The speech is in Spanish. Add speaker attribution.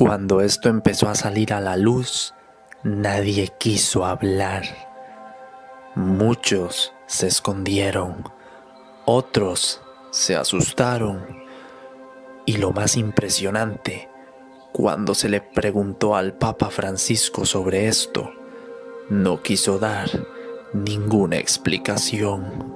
Speaker 1: Cuando esto empezó a salir a la luz, nadie quiso hablar. Muchos se escondieron, otros se asustaron. Y lo más impresionante, cuando se le preguntó al Papa Francisco sobre esto, no quiso dar ninguna explicación.